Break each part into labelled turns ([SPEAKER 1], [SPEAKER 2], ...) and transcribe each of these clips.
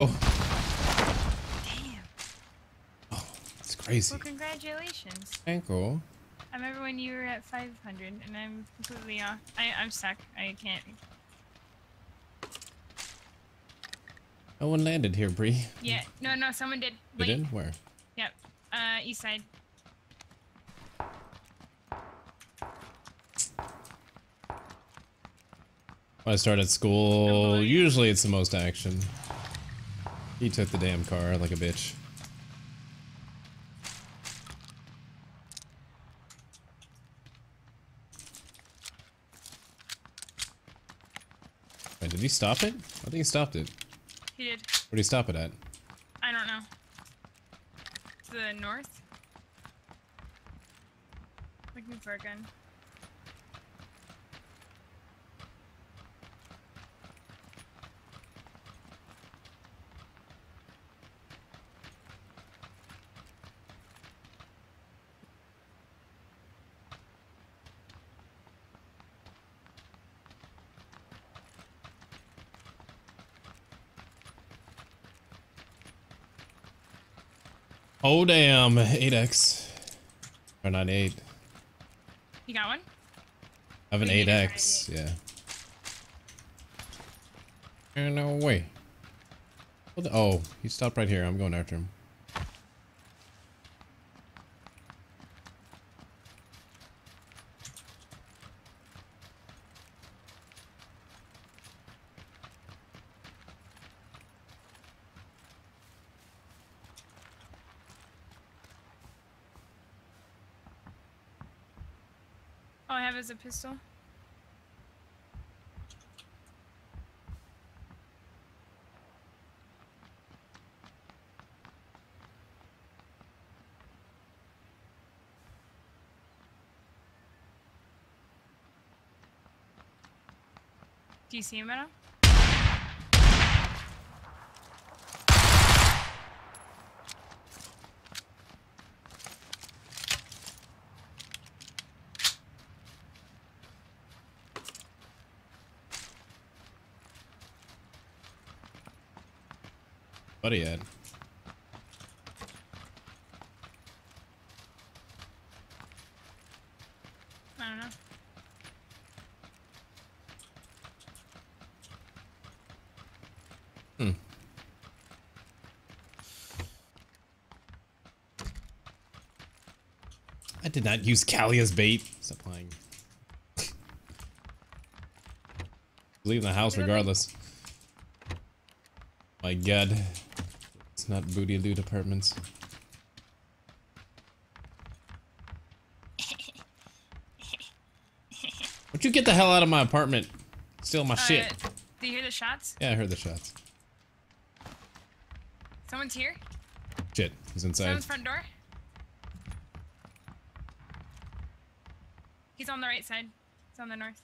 [SPEAKER 1] Oh,
[SPEAKER 2] Damn.
[SPEAKER 1] Oh, it's crazy.
[SPEAKER 2] Well, congratulations.
[SPEAKER 1] Thank you.
[SPEAKER 2] I remember when you were at 500, and I'm completely off. I, I'm stuck. I can't.
[SPEAKER 1] No one landed here, Bree.
[SPEAKER 2] Yeah. No, no, someone did. Wait.
[SPEAKER 1] did? Where?
[SPEAKER 2] Yep. Uh, east side.
[SPEAKER 1] When I start at school, usually it's the most action. He took the damn car like a bitch. Wait, did he stop it? I think he stopped it.
[SPEAKER 2] He did.
[SPEAKER 1] Where did he stop it at?
[SPEAKER 2] I don't know. To the north. Looking for a gun.
[SPEAKER 1] Oh damn, 8x. Or not 8.
[SPEAKER 2] You got one?
[SPEAKER 1] I have an
[SPEAKER 2] We need
[SPEAKER 1] 8x, yeah. No way. Oh, he stopped right here. I'm going after him.
[SPEAKER 2] All I have is a pistol. Do you see him at all?
[SPEAKER 1] He at?
[SPEAKER 2] I don't know.
[SPEAKER 1] Hmm. I did not use Callie as bait. Stop lying. Leaving the house regardless. My god. It's not booty loot apartments. Would you get the hell out of my apartment? Steal my shit.
[SPEAKER 2] Uh, do you hear the shots?
[SPEAKER 1] Yeah, I heard the shots.
[SPEAKER 2] Someone's here.
[SPEAKER 1] Shit, he's inside.
[SPEAKER 2] Someone's front door. He's on the right side. He's on the north.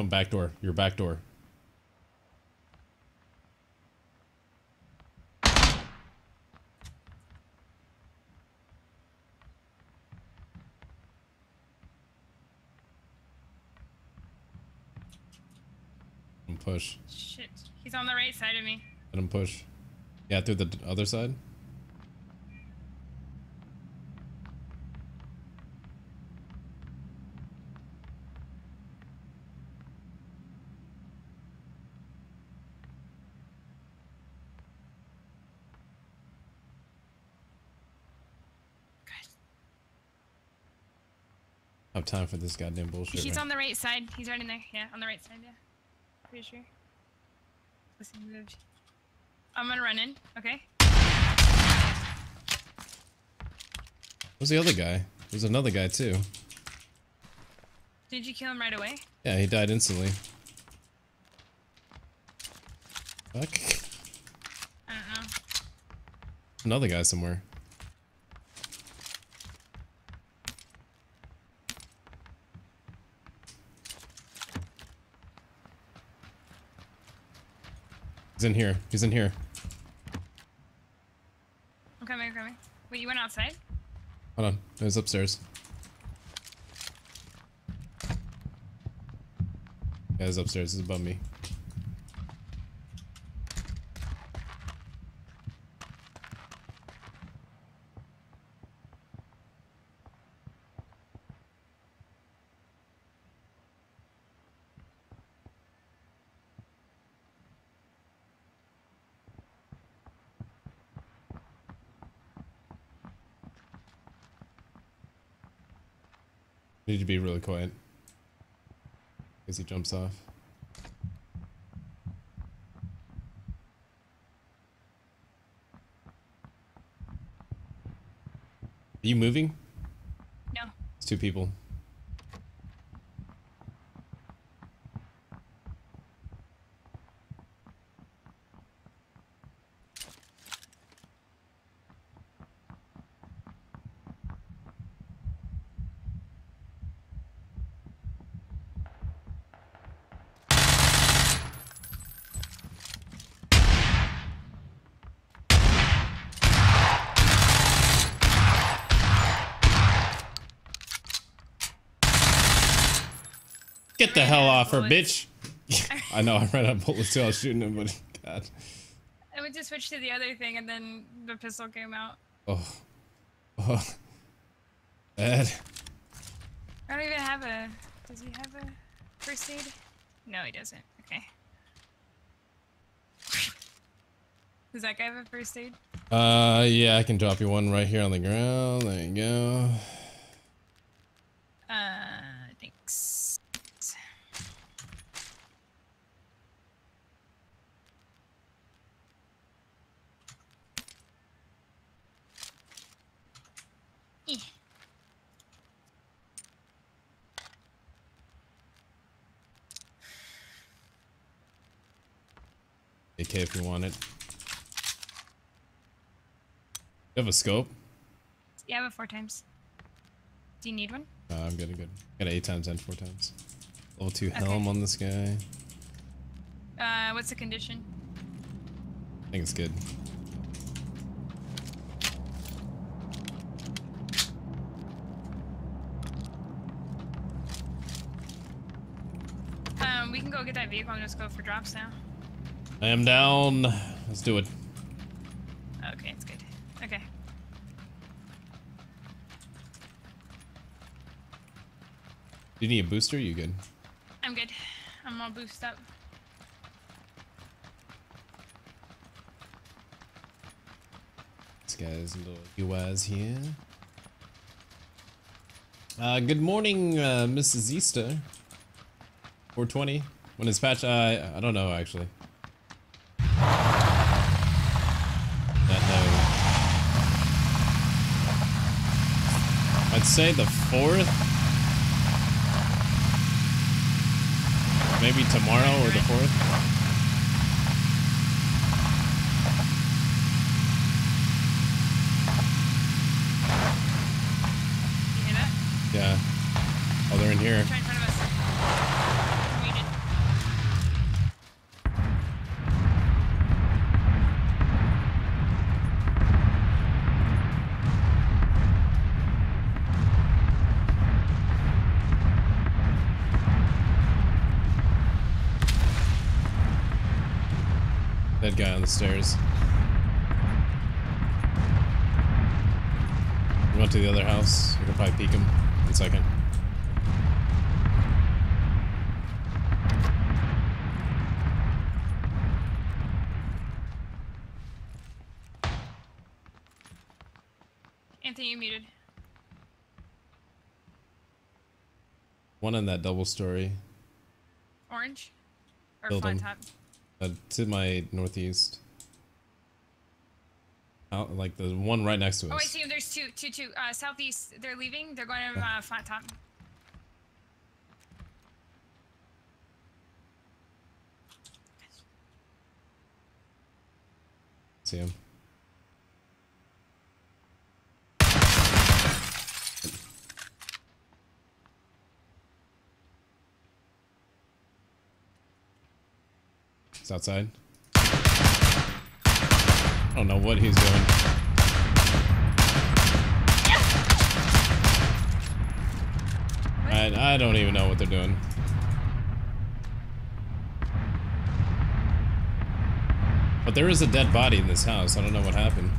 [SPEAKER 1] Come back door. Your back door. And push.
[SPEAKER 2] Shit. He's on the right side of me.
[SPEAKER 1] Let him push. Yeah, through the other side. Have time for this goddamn bullshit.
[SPEAKER 2] He's
[SPEAKER 1] right?
[SPEAKER 2] on the right side. He's right in there. Yeah, on the right side. Yeah. Pretty sure. Listen. I'm gonna run in. Okay.
[SPEAKER 1] Where's the other guy? There's another guy too.
[SPEAKER 2] Did you kill him right away?
[SPEAKER 1] Yeah, he died instantly. Fuck.
[SPEAKER 2] I don't know.
[SPEAKER 1] Another guy somewhere. He's in here. He's in here.
[SPEAKER 2] I'm coming, I'm coming. Wait, you went outside?
[SPEAKER 1] Hold on. It was upstairs. Yeah, it was upstairs. It's above me. Need to be really quiet. As he jumps off. Are you moving?
[SPEAKER 2] No.
[SPEAKER 1] It's two people. Get the hell off her, bitch! I know, I ran out of bullets too. I was shooting him, but God.
[SPEAKER 2] I went to switch to the other thing and then the pistol came out.
[SPEAKER 1] Oh. Oh. Ed.
[SPEAKER 2] I don't even have a. Does he have a first aid? No, he doesn't. Okay. Does that guy have a first aid?
[SPEAKER 1] Uh, yeah, I can drop you one right here on the ground. There you go.
[SPEAKER 2] Uh, thanks. Eh.
[SPEAKER 1] AK if you want it. You have a scope?
[SPEAKER 2] Yeah, I have it four times. Do you need one?
[SPEAKER 1] Uh, I'm good, I'm good. Got eight times and four times. Level two
[SPEAKER 2] Okay.
[SPEAKER 1] helm on this guy.
[SPEAKER 2] Uh, what's the condition?
[SPEAKER 1] I think it's good.
[SPEAKER 2] Um, we can go get that vehicle and just go for drops now.
[SPEAKER 1] I am down. Let's do it.
[SPEAKER 2] Okay, it's good. Okay.
[SPEAKER 1] Do you need a booster? You good?
[SPEAKER 2] I'm good. I'm all boosted up.
[SPEAKER 1] This guy's a little UIs here. Uh, good morning, uh, Mrs. Easter. 420. When is patch? Uh, I don't know actually. That no. I'd say the fourth. Maybe tomorrow or the fourth.
[SPEAKER 2] You hear that?
[SPEAKER 1] Yeah. Oh, they're in here.
[SPEAKER 2] Right in front of us. Muted.
[SPEAKER 1] That guy on the stairs. We went to the other house. We can probably peek him in a second.
[SPEAKER 2] Anthony, you muted.
[SPEAKER 1] One in that double story.
[SPEAKER 2] Orange? Or
[SPEAKER 1] Building.
[SPEAKER 2] flat top?
[SPEAKER 1] Uh, to my northeast. Out, like the one right next to us.
[SPEAKER 2] Oh, I see him. There's two, two, two. Uh, southeast. They're leaving. They're going to uh, flat top.
[SPEAKER 1] See him. It's outside. I don't know what he's doing. I, I don't even know what they're doing. But there is a dead body in this house. I don't know what happened.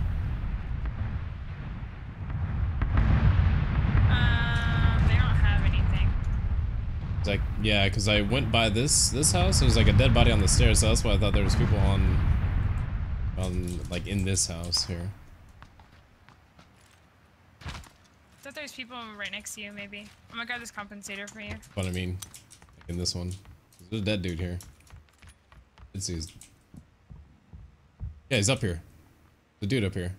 [SPEAKER 1] Yeah, because I went by this this house. And there's like a dead body on the stairs, so that's why I thought there was people on, on like in this house here.
[SPEAKER 2] I thought there's people right next to you, maybe. I'm gonna grab this compensator for you.
[SPEAKER 1] But I mean, like in this one, there's a dead dude here. Let's see. His... Yeah, he's up here. The dude up here.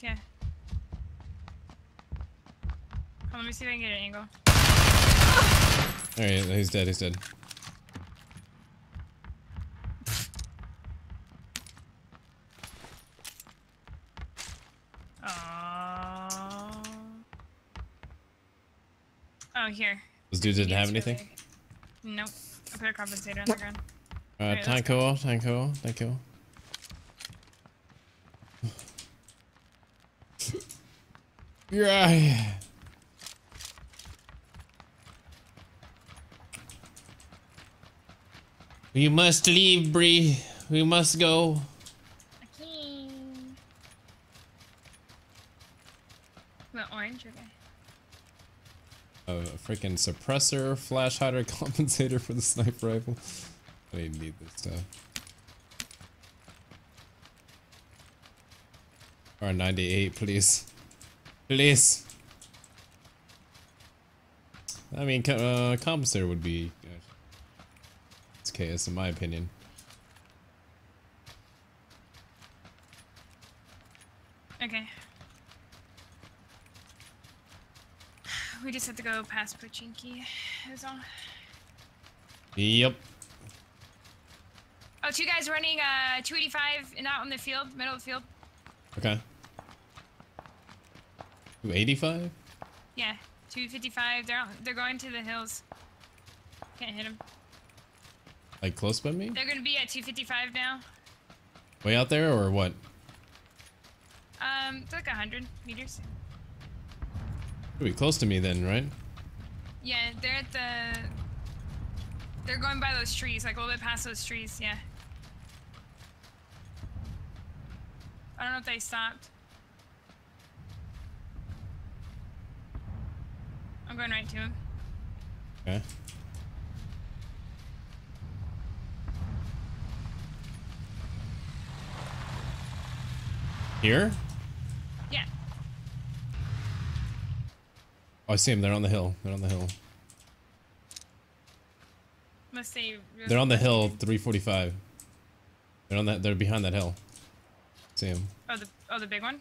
[SPEAKER 2] Yeah. Let me see if I can get an angle.
[SPEAKER 1] Alright, he's dead. He's dead.
[SPEAKER 2] Oh. Oh, here.
[SPEAKER 1] This dude didn't
[SPEAKER 2] Yes,
[SPEAKER 1] have anything.
[SPEAKER 2] really. Nope. I put a compensator on the ground.
[SPEAKER 1] Uh,
[SPEAKER 2] Alright, let's
[SPEAKER 1] Tanko, Tanko, Tanko. Yeah. We must leave, Bree. We must go.
[SPEAKER 2] Okay. The orange, okay.
[SPEAKER 1] A freaking suppressor, flash hider, compensator for the sniper rifle. I didn't need this stuff. Or 98, please. Please. I mean, uh, compensator would be. Chaos, in my opinion.
[SPEAKER 2] Okay. We just have to go past Pochinki. Is all.
[SPEAKER 1] Yep.
[SPEAKER 2] Oh, two guys running uh 285 and out in the field, middle of the field.
[SPEAKER 1] Okay. 285?
[SPEAKER 2] Yeah, 255. They're they're going to the hills. Can't hit them.
[SPEAKER 1] Like close by me?
[SPEAKER 2] They're gonna be at 255 now.
[SPEAKER 1] Way out there or what?
[SPEAKER 2] Um, it's like 100 meters.
[SPEAKER 1] Pretty close to me then, right?
[SPEAKER 2] Yeah, they're at the. They're going by those trees, like a little bit past those trees. Yeah. I don't know if they stopped. I'm going right to him.
[SPEAKER 1] Okay. Here?
[SPEAKER 2] Yeah.
[SPEAKER 1] Oh, I see them. They're on the hill. They're on the hill.
[SPEAKER 2] Must really
[SPEAKER 1] They're on the hill, 345. They're on that. They're behind that hill. See them.
[SPEAKER 2] Oh, the oh the big one.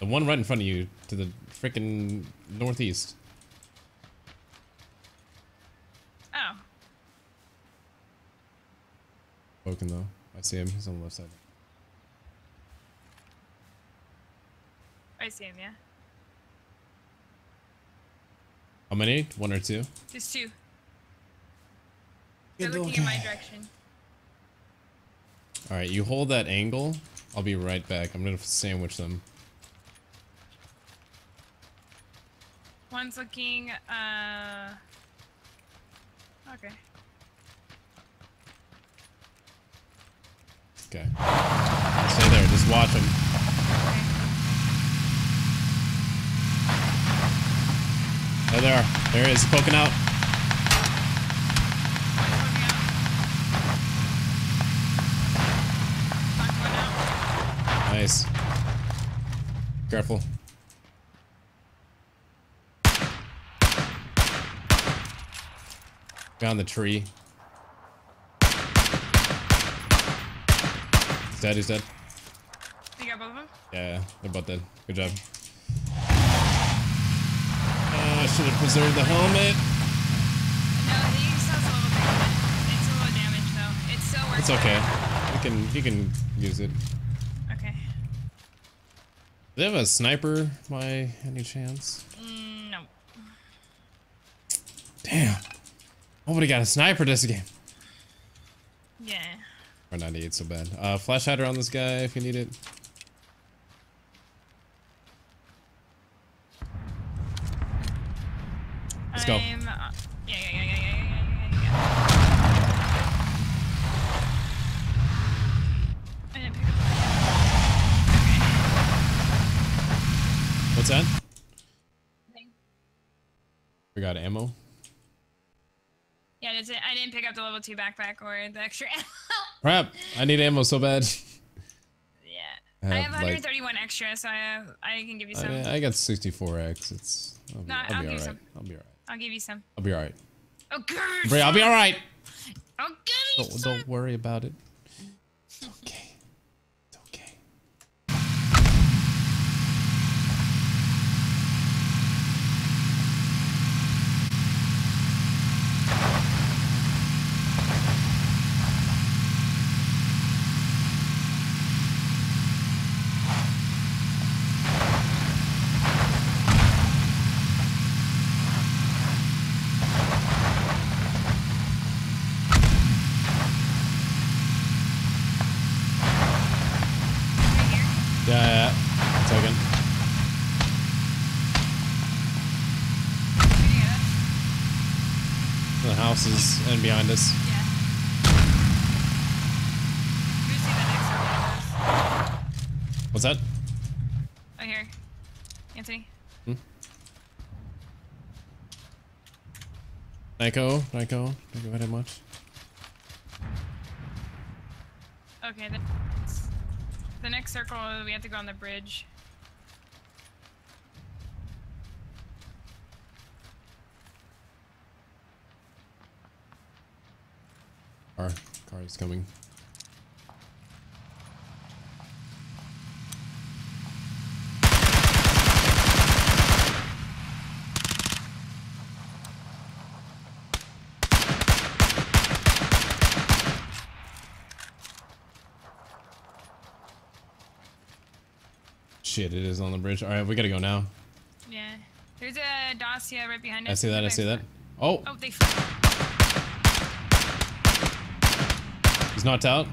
[SPEAKER 1] The one right in front of you, to the freaking northeast.
[SPEAKER 2] Oh.
[SPEAKER 1] Broken though. I see him. He's on the left side.
[SPEAKER 2] I see him. Yeah.
[SPEAKER 1] How many? One or two?
[SPEAKER 2] Just two. They're looking in my direction.
[SPEAKER 1] All right, you hold that angle. I'll be right back. I'm gonna sandwich them.
[SPEAKER 2] One's looking. Uh. Okay.
[SPEAKER 1] Okay. Stay there. Just watch them.
[SPEAKER 2] okay.
[SPEAKER 1] There they are. There it is. Poking out.
[SPEAKER 2] One's looking out. Knocked one out.
[SPEAKER 1] Nice. Careful. Behind the tree. He's dead. He's dead.
[SPEAKER 2] You got both of them?
[SPEAKER 1] Yeah, they're both dead. Good job. I should have preserved the helmet.
[SPEAKER 2] No, he still has a little bit. It's a little damage though. It's still worth
[SPEAKER 1] It's okay. You can you can use it.
[SPEAKER 2] Okay.
[SPEAKER 1] Do they have a sniper by any chance?
[SPEAKER 2] Mm, no.
[SPEAKER 1] Damn. Nobody got a sniper this game.
[SPEAKER 2] Yeah.
[SPEAKER 1] Or 98 so bad. Uh, flash hider on this guy if you need it. Let's go.
[SPEAKER 2] What's that? We
[SPEAKER 1] got ammo.
[SPEAKER 2] Yeah, it, I didn't pick up the level two backpack or the extra ammo.
[SPEAKER 1] Crap! I need ammo so bad. I have,
[SPEAKER 2] I
[SPEAKER 1] have
[SPEAKER 2] 131
[SPEAKER 1] like,
[SPEAKER 2] extra, so I have, I can give you some.
[SPEAKER 1] I, I got 64x. It's I'll be,
[SPEAKER 2] no,
[SPEAKER 1] I'll
[SPEAKER 2] I'll
[SPEAKER 1] be
[SPEAKER 2] all
[SPEAKER 1] right.
[SPEAKER 2] Some.
[SPEAKER 1] I'll be all right.
[SPEAKER 2] I'll give you some.
[SPEAKER 1] I'll be alright. Okay.
[SPEAKER 2] Oh, good.
[SPEAKER 1] I'll be alright.
[SPEAKER 2] I'll give you oh,
[SPEAKER 1] Don't,
[SPEAKER 2] some.
[SPEAKER 1] don't worry about it. It's okay. It's okay.
[SPEAKER 2] Right here.
[SPEAKER 1] Yeah, yeah. yeah. Second.
[SPEAKER 2] Shooting at us.
[SPEAKER 1] The houses and behind us.
[SPEAKER 2] Yeah. See the next?
[SPEAKER 1] What's that?
[SPEAKER 2] Oh, here. Anthony. Hmm?
[SPEAKER 1] Nico? Nico? Thank you very much.
[SPEAKER 2] Okay, the, the next circle, we have to go on the bridge.
[SPEAKER 1] Car. Car is coming. Shit, it is on the bridge. Alright, we gotta go now.
[SPEAKER 2] Yeah. There's a Dacia right behind us.
[SPEAKER 1] I see that, I see that. Oh,
[SPEAKER 2] Oh, they.
[SPEAKER 1] He's knocked out.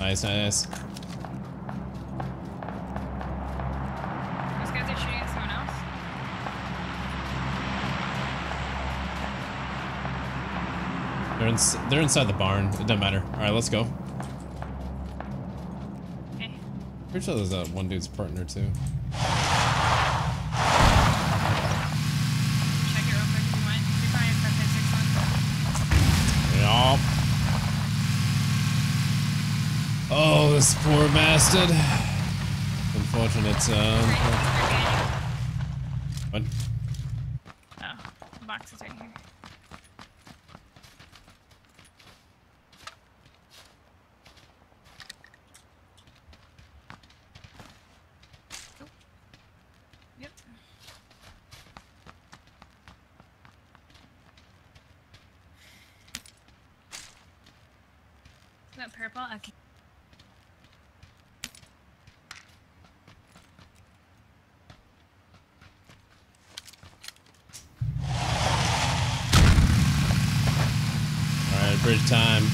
[SPEAKER 1] Nice, nice.
[SPEAKER 2] Those guys are shooting at someone else.
[SPEAKER 1] They're, ins they're inside the barn. It doesn't matter. Alright, let's go.
[SPEAKER 2] Okay.
[SPEAKER 1] Pretty sure there's that one dude's partner too.
[SPEAKER 2] Check it real quick if you want. You're probably in front of six one.
[SPEAKER 1] Yup. Oh, this poor bastard. Unfortunate, um. What?
[SPEAKER 2] Oh, the box is right here. Oh. Yep. Is that purple? Okay.
[SPEAKER 1] Alright, bridge time.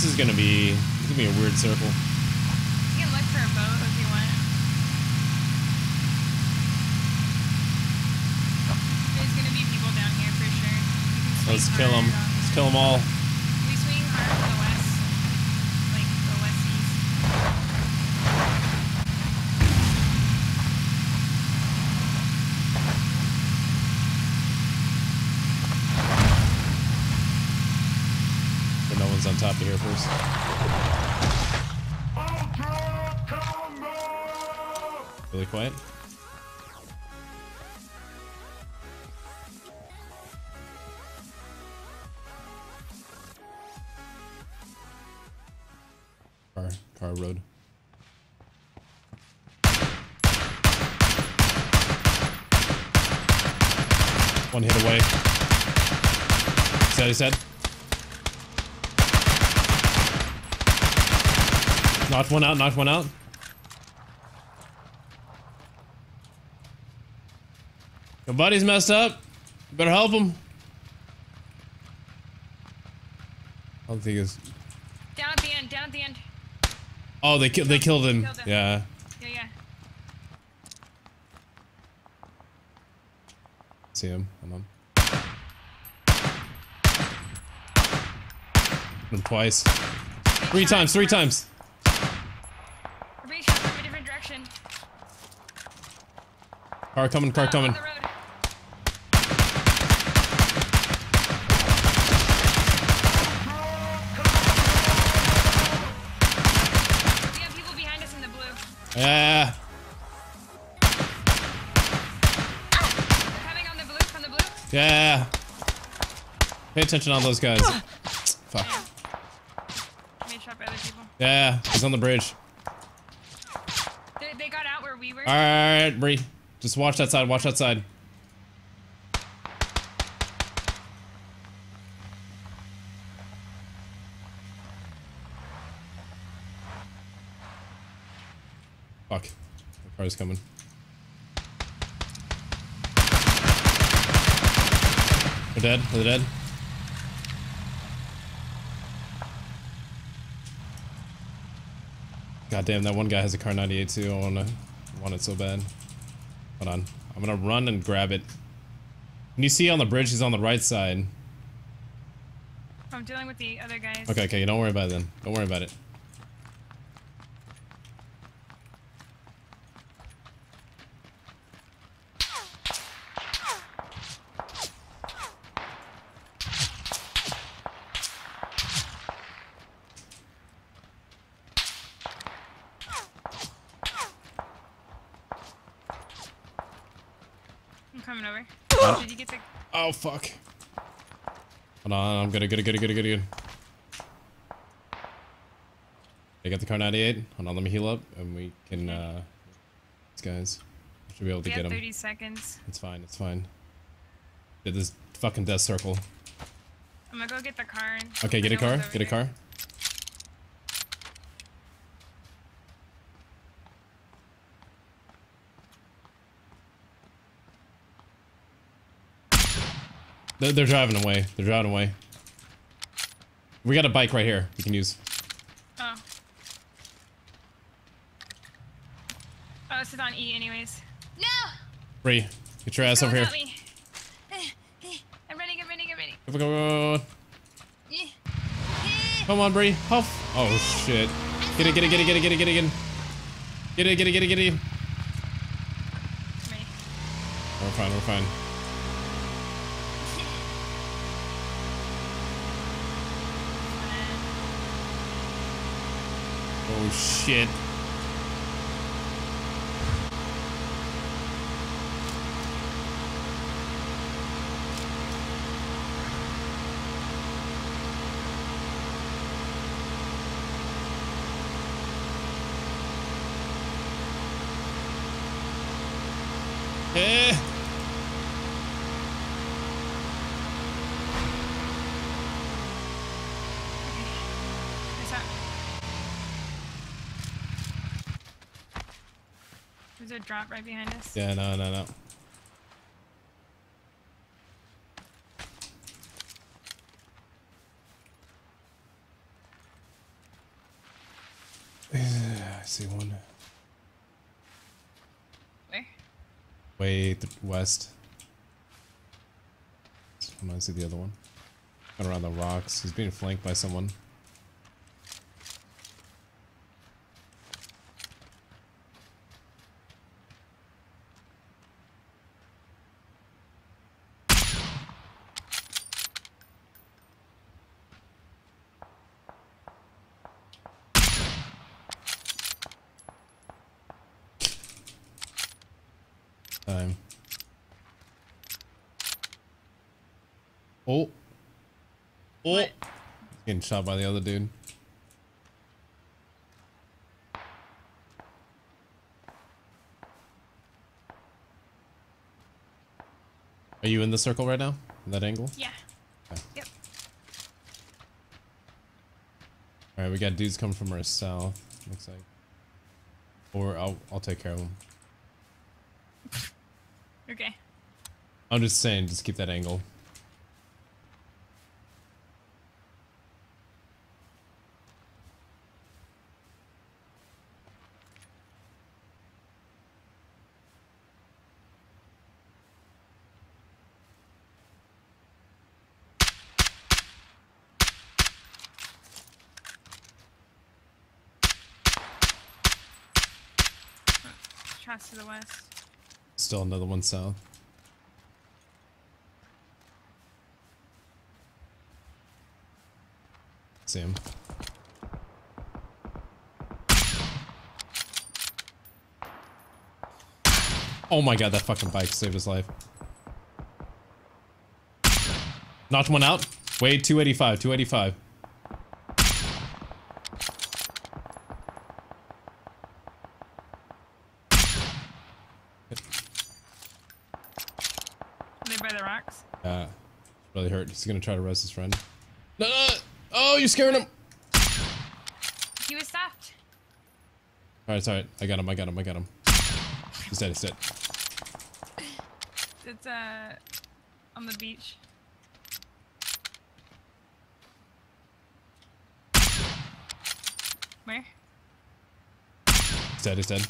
[SPEAKER 1] This is gonna be. This gonna be a weird circle.
[SPEAKER 2] You can look for a boat if you want. There's gonna be people down here for sure.
[SPEAKER 1] Let's kill them. Let's kill them all.
[SPEAKER 2] We swing hard to the west, like the west east.
[SPEAKER 1] But no one's on top of here first. Really quiet. Car, car road. One hit away. Said he said. Knocked one out, knocked one out. Your buddy's messed up. You better help him. I don't think it's.
[SPEAKER 2] Down at the end, down at the end.
[SPEAKER 1] Oh, they killed. They killed him.
[SPEAKER 2] Killed him.
[SPEAKER 1] Yeah.
[SPEAKER 2] Yeah, yeah.
[SPEAKER 1] See him. Hold on. Him twice. Three times. Three times.
[SPEAKER 2] We're being shot from a different direction.
[SPEAKER 1] Car coming, car
[SPEAKER 2] Uh,
[SPEAKER 1] coming.
[SPEAKER 2] On the road. We have people behind us in the blue.
[SPEAKER 1] Yeah.
[SPEAKER 2] They're coming on the blue, from the blue.
[SPEAKER 1] Yeah. Pay attention on those guys. Fuck.
[SPEAKER 2] Made shot by other people.
[SPEAKER 1] Yeah, he's on the bridge.
[SPEAKER 2] They, they got out where we were.
[SPEAKER 1] Alright, Bree. Just watch that side, watch that side. Fuck. The car's coming. They're dead, they're dead. God damn, that one guy has a Kar 98 too. I wanna want it so bad. Hold on. I'm gonna run and grab it. Can you see on the bridge he's on the right side?
[SPEAKER 2] I'm dealing with the other guys.
[SPEAKER 1] Okay, okay, don't worry about it then. Don't worry about it.
[SPEAKER 2] Coming over.
[SPEAKER 1] Huh?
[SPEAKER 2] Did you get the?
[SPEAKER 1] Oh fuck. Hold on, I'm good, good, good, good, good, good. I got the Kar 98. Hold on, let me heal up and we can uh these guys. Should be able to
[SPEAKER 2] We
[SPEAKER 1] get them.
[SPEAKER 2] 30 seconds.
[SPEAKER 1] It's fine, it's fine. Did this fucking death circle.
[SPEAKER 2] I'm gonna go get the car.
[SPEAKER 1] Okay, get a car, get a car. They're, they're driving away. They're driving away. We got a bike right here we can use.
[SPEAKER 2] Oh. Oh, this is on E, anyways. No!
[SPEAKER 1] Bree, get your ass
[SPEAKER 2] Go
[SPEAKER 1] over here.
[SPEAKER 2] without me. I'm running, I'm running, I'm running.
[SPEAKER 1] Go, go, go, go. Come on, Bree. Huff. Oh shit. Get it, get it, get it, get it, get it, get it, get it. Get it, get it, get it, get it.
[SPEAKER 2] Me.
[SPEAKER 1] We're fine, we're fine. Shit. Eh.
[SPEAKER 2] There's a drop right behind us.
[SPEAKER 1] Yeah, no, no, no. I see one.
[SPEAKER 2] Where?
[SPEAKER 1] Way th west. I'm gonna see the other one. Going around the rocks. He's being flanked by someone. Oh. Oh.
[SPEAKER 2] What?
[SPEAKER 1] Getting shot by the other dude. Are you in the circle right now? That angle?
[SPEAKER 2] Yeah.
[SPEAKER 1] Okay.
[SPEAKER 2] Yep.
[SPEAKER 1] Alright, we got dudes coming from our south. Looks like. Or I'll I'll take care of them.
[SPEAKER 2] Okay.
[SPEAKER 1] I'm just saying, just keep that angle.
[SPEAKER 2] Shots to the west.
[SPEAKER 1] Still another one south. See him. Oh my god, that fucking bike saved his life. Knocked one out. Wait, 285, 285.
[SPEAKER 2] They by the rocks.
[SPEAKER 1] Yeah. Really hurt. He's gonna try to res his friend. No, no, no. Oh, you're scaring him.
[SPEAKER 2] He was stopped.
[SPEAKER 1] Alright, alright. I got him, I got him, I got him. He's dead, he's dead.
[SPEAKER 2] It's uh on the beach. Where?
[SPEAKER 1] He's dead, he's dead.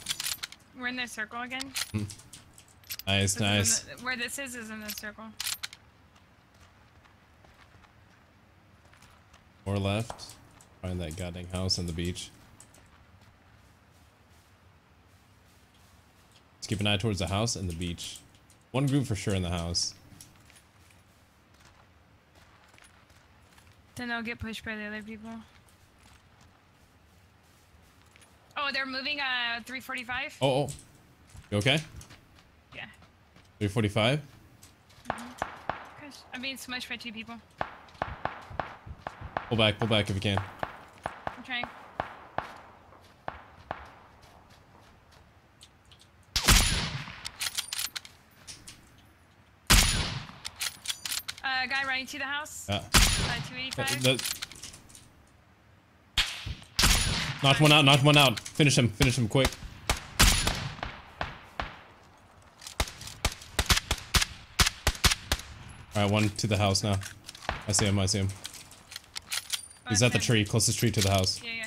[SPEAKER 2] We're in the circle again.
[SPEAKER 1] Nice,
[SPEAKER 2] This
[SPEAKER 1] nice.
[SPEAKER 2] the- where this is is in the circle.
[SPEAKER 1] More left. Find that goddamn house on the beach. Let's keep an eye towards the house and the beach. One group for sure in the house.
[SPEAKER 2] Then they'll get pushed by the other people. Oh, they're moving uh 345?
[SPEAKER 1] Oh, oh. You okay?
[SPEAKER 2] Yeah.
[SPEAKER 1] 345?
[SPEAKER 2] Gosh, I'm being smushed by two people.
[SPEAKER 1] Pull back, pull back if you can.
[SPEAKER 2] I'm trying. Uh, guy running to the house.
[SPEAKER 1] Uh,
[SPEAKER 2] Uh,
[SPEAKER 1] uh,
[SPEAKER 2] 285.
[SPEAKER 1] the- knocked one out, knocked one out. Finish him, finish him quick. Alright, one to the house now. I see him, I see him. He's at the tree, closest tree to the house.
[SPEAKER 2] Yeah.